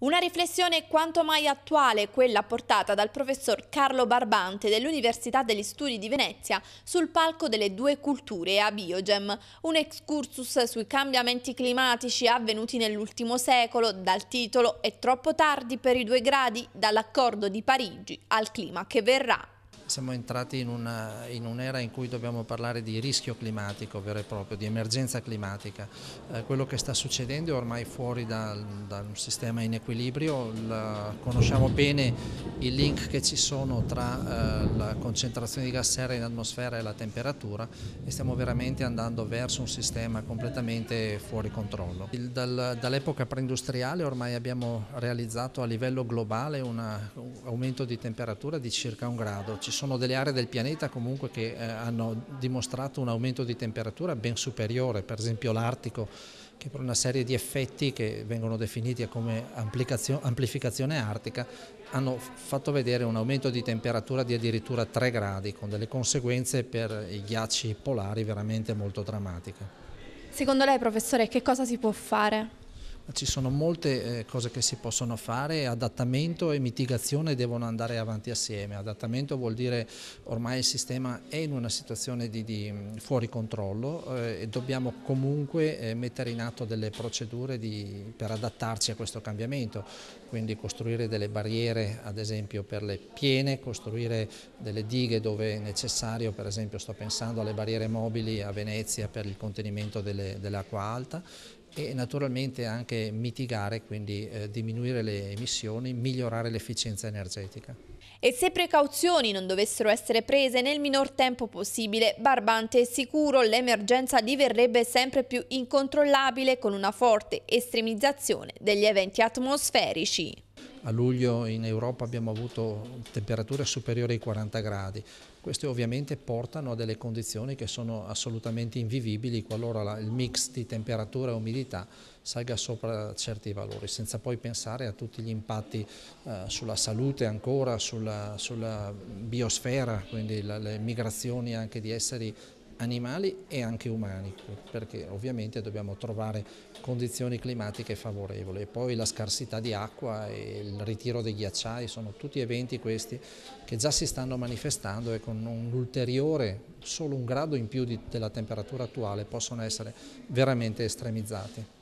Una riflessione quanto mai attuale, quella portata dal professor Carlo Barbante dell'Università degli Studi di Venezia sul palco delle due culture a Biogem, un excursus sui cambiamenti climatici avvenuti nell'ultimo secolo, dal titolo È troppo tardi per i due gradi, dall'accordo di Parigi al clima che verrà. Siamo entrati in, un'era in cui dobbiamo parlare di rischio climatico vero e proprio, di emergenza climatica. Eh, quello che sta succedendo è ormai fuori da, da un sistema in equilibrio, la, conosciamo bene i link che ci sono tra eh, la concentrazione di gas serra in atmosfera e la temperatura e stiamo veramente andando verso un sistema completamente fuori controllo. Dal, dall'epoca preindustriale ormai abbiamo realizzato a livello globale un aumento di temperatura di circa un grado. Ci sono delle aree del pianeta comunque che eh, hanno dimostrato un aumento di temperatura ben superiore, per esempio l'Artico che per una serie di effetti che vengono definiti come amplificazione artica hanno fatto vedere un aumento di temperatura di addirittura 3 gradi con delle conseguenze per i ghiacci polari veramente molto drammatiche. Secondo lei professore che cosa si può fare? Ci sono molte eh, cose che si possono fare, adattamento e mitigazione devono andare avanti assieme. Adattamento vuol dire ormai il sistema è in una situazione di, di fuori controllo eh, e dobbiamo comunque eh, mettere in atto delle procedure di, per adattarci a questo cambiamento, quindi costruire delle barriere ad esempio per le piene, costruire delle dighe dove è necessario, per esempio sto pensando alle barriere mobili a Venezia per il contenimento dell'acqua dell alta e naturalmente anche mitigare, quindi eh, diminuire le emissioni, migliorare l'efficienza energetica. E se precauzioni non dovessero essere prese nel minor tempo possibile, Barbante è sicuro l'emergenza diverrebbe sempre più incontrollabile con una forte estremizzazione degli eventi atmosferici. A luglio in Europa abbiamo avuto temperature superiori ai 40 gradi. Queste ovviamente portano a delle condizioni che sono assolutamente invivibili qualora il mix di temperatura e umidità salga sopra certi valori, senza poi pensare a tutti gli impatti eh, sulla salute ancora, sulla, sulla biosfera, quindi le migrazioni anche di esseri animali e anche umani, perché ovviamente dobbiamo trovare condizioni climatiche favorevoli. E poi la scarsità di acqua e il ritiro dei ghiacciai sono tutti eventi questi che già si stanno manifestando e con un ulteriore, solo un grado in più di, della temperatura attuale possono essere veramente estremizzati.